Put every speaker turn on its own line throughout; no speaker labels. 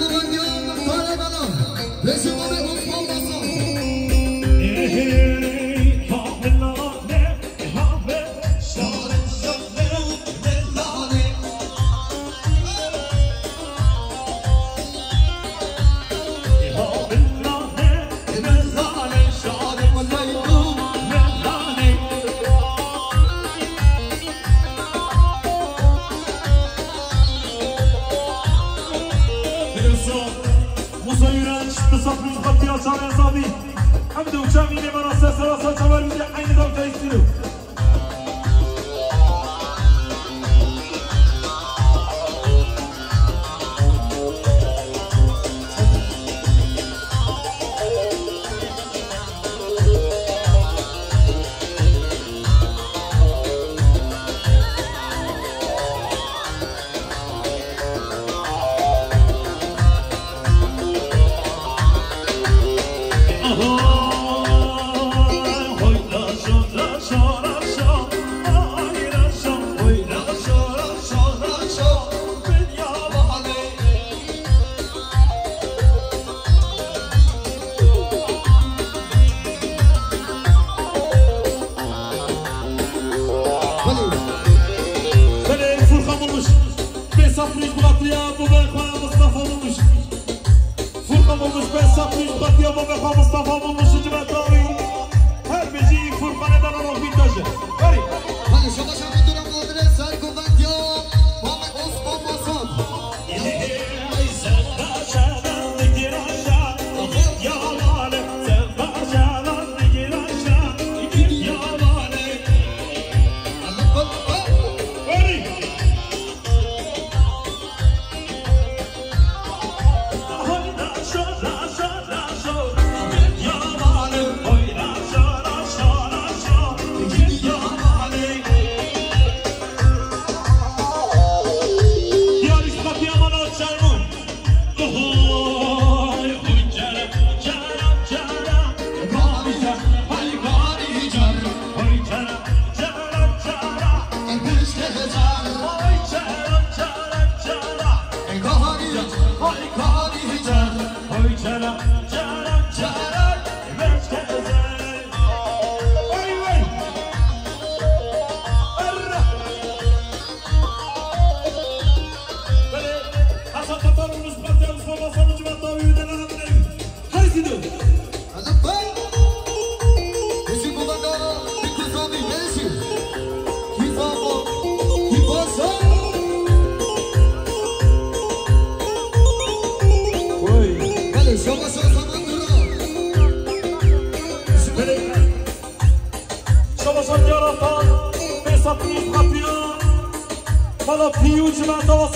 Lord.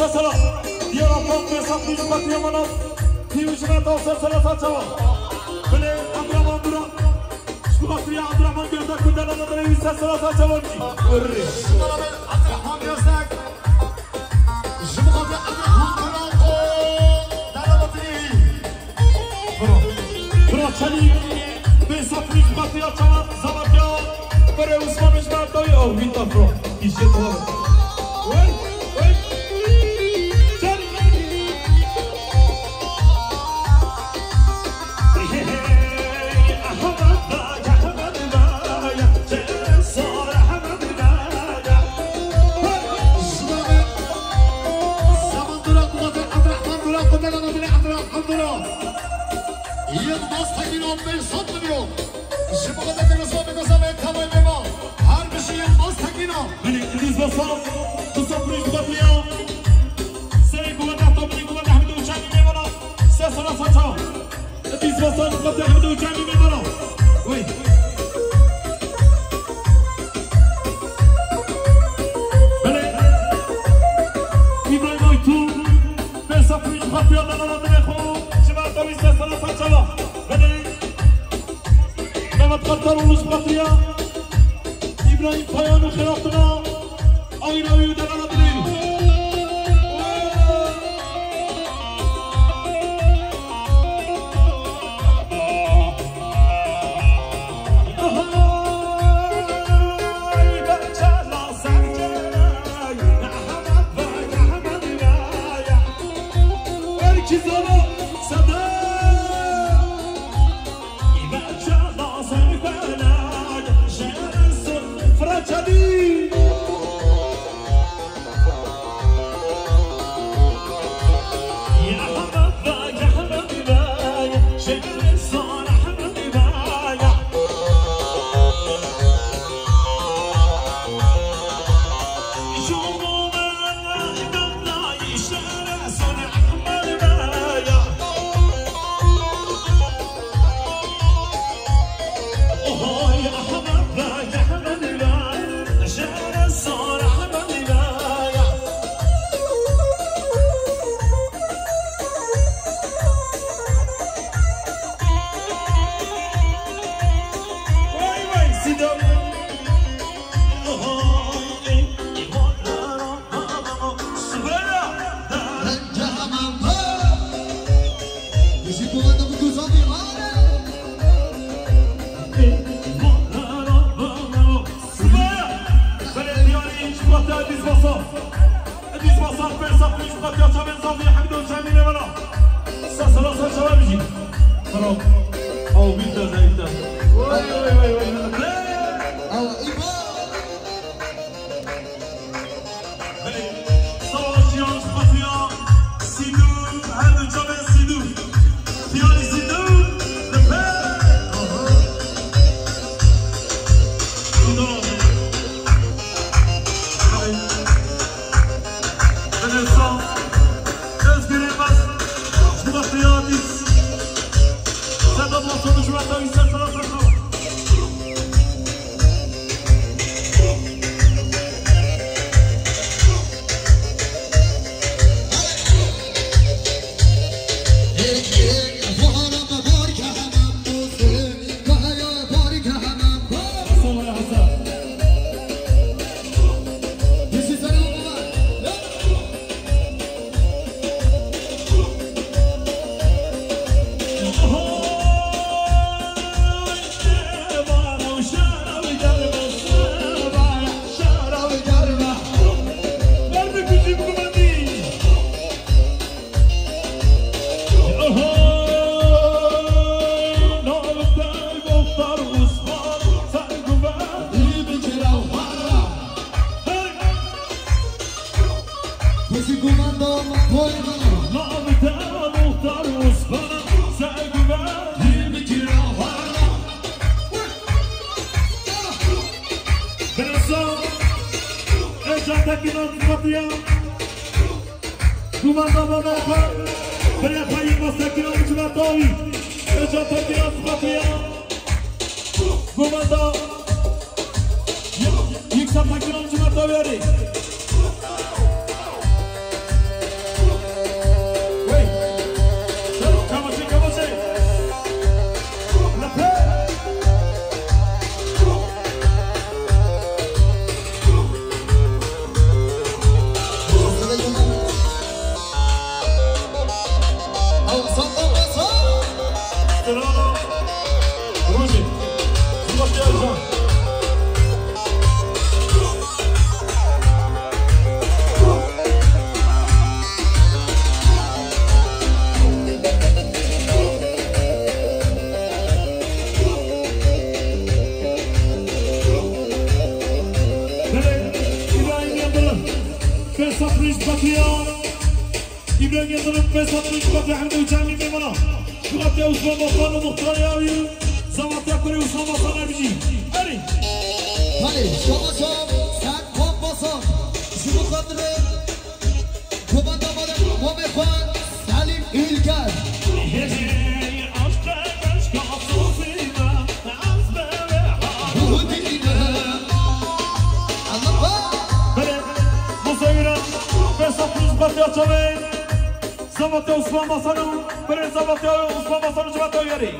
Cıvatağı olsa sana Yaratan Mesatlı Isparta'ya bana Piyu cıvatağı olsa sana saçama Böyle Abdurrahman Duran. Isparta'ya Abdurrahman Gözdak Kudan Anadolu'ya yüzse sana saçama Hırrı
Abdurrahman Gözdak Jumhurda Abdurrahman Duran o Dalabatini
Praçali, Besatlik Batıya Çavat, Zavatya, Böyle Osman Özmer Dayı, oh, Vita Pro, İşte doğru.
های صبح بیرون شما قدر روزا بگذم تمام ما هر بشی باز تکینا
ولی ریز بسام تو صبح ریز بطیا سه گوه ده تا بلی گوه ده همه دو جمعی میمانا سه سالا ساتا ریز بسام قدر همه دو جمعی میمانا وی Sapri, Rafael, não, não, não, não, não, não, não, não, não, não, não, Ulus Batıya, İbrahim Kaya'nın hilafına Enerji. Hadi.
Hadi. Şokoşom. Sen kopmasam. Şunu kandırın. Kumanda bana Muhammed Fan. Salim İlker.
Zabatya Çavik Zabatya Osman Masanov Bire Zabatya Osman Masanov Zabatya Yeri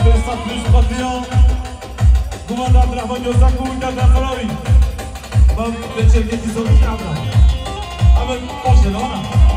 Adresa Cluj Patio, Gumana Drahonioza, Gumina Drahorowi. Mam wieczernie z Olimpiada. A my poszedł ona.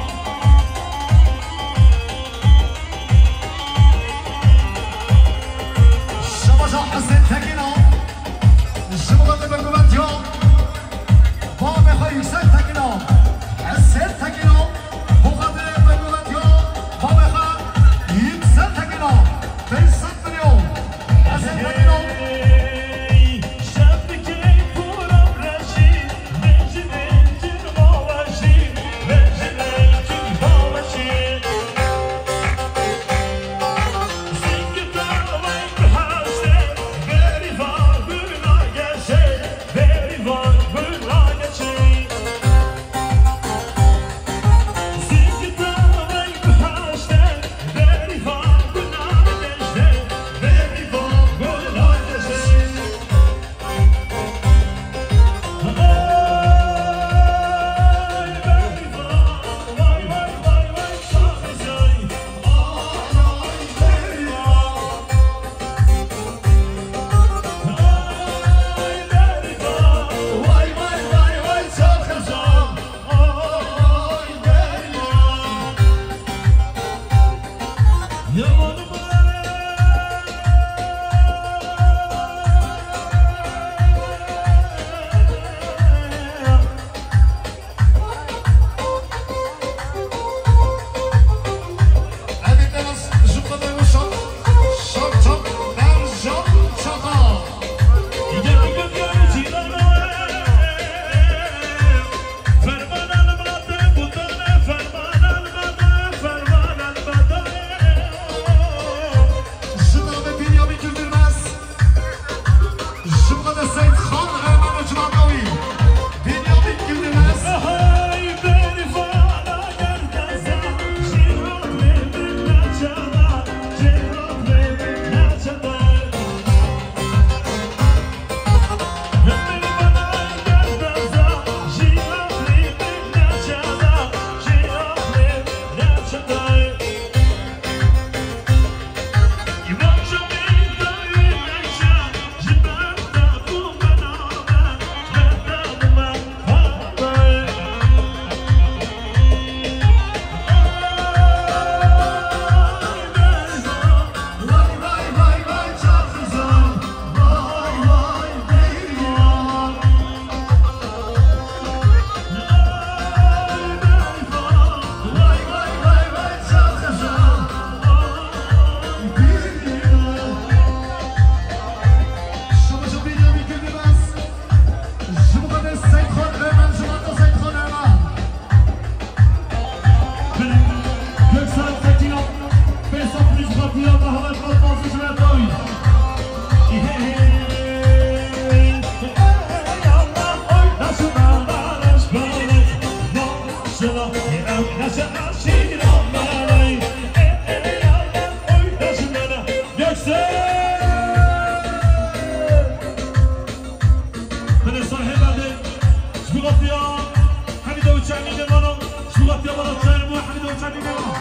وتشعلي لمنو شغط يا مرة تشعلي واحد وتشعلي لمنو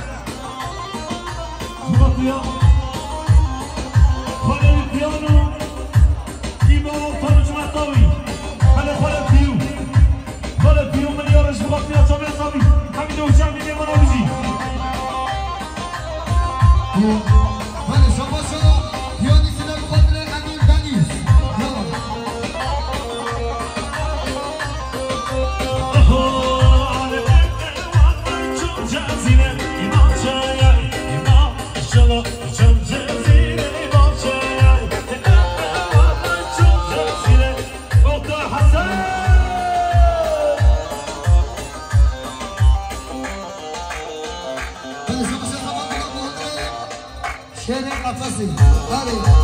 شغط يا خلي البيانو كيما فرج معطوي على خلي البيو خلي البيو مليار شغط يا صبي صبي حميد وتشعلي لمنو بجي
Thank. Dale.